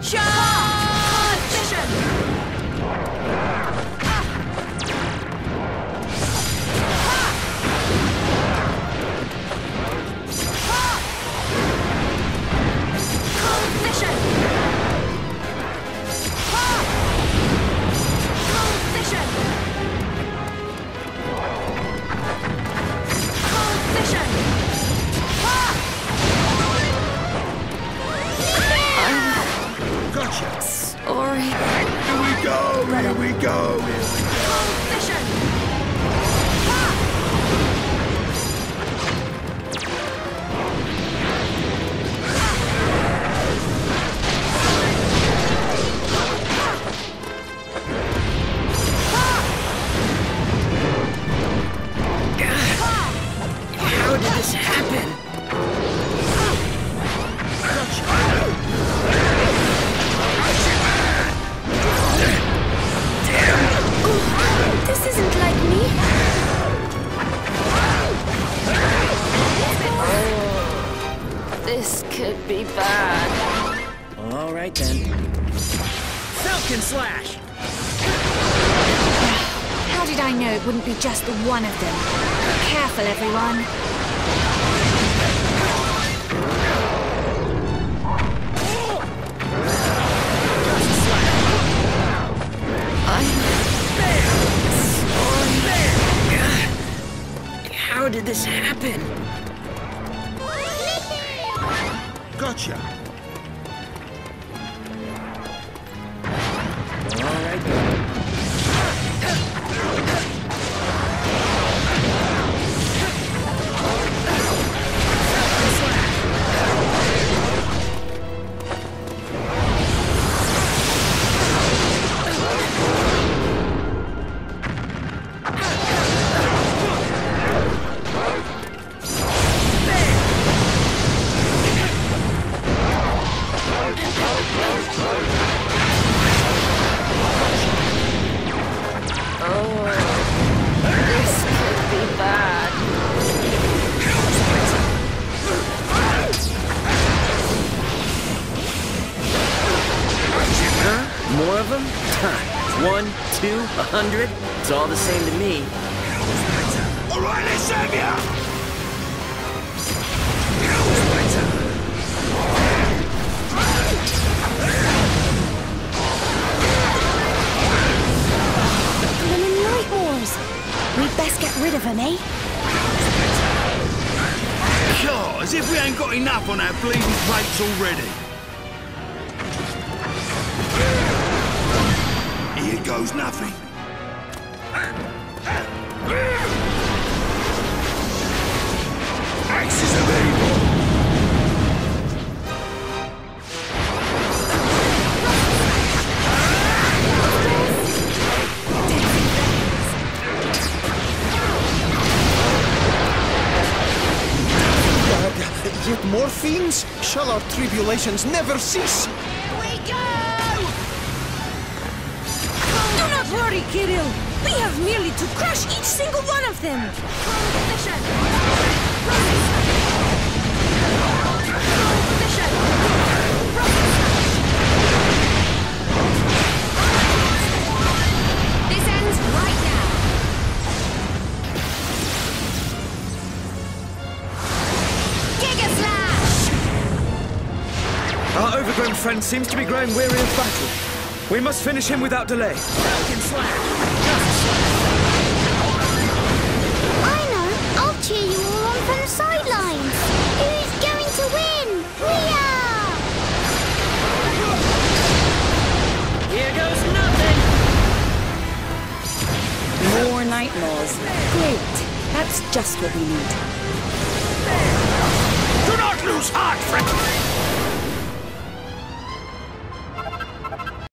杀！Here we go. All right then. Falcon Slash! How did I know it wouldn't be just the one of them? Careful, everyone. I failed. How did this happen? Gotcha. More of them? One, two, a hundred? It's all the same to me. All right, let's have ya. Lemon Light Wars. We'd best get rid of them, eh? God, as if we ain't got enough on our bleeding plates already. Here goes nothing. Axes of evil. Yet more fiends? Shall our tribulations never cease? Kirill. We have merely to crush each single one of them. This ends right now. Our overgrown friend seems to be growing weary of battle. We must finish him without delay. Falcon Slash! I know. I'll cheer you all on from the sidelines. Who's going to win? We are! Here goes nothing! More nightmares. Great. That's just what we need. Do not lose heart, friend.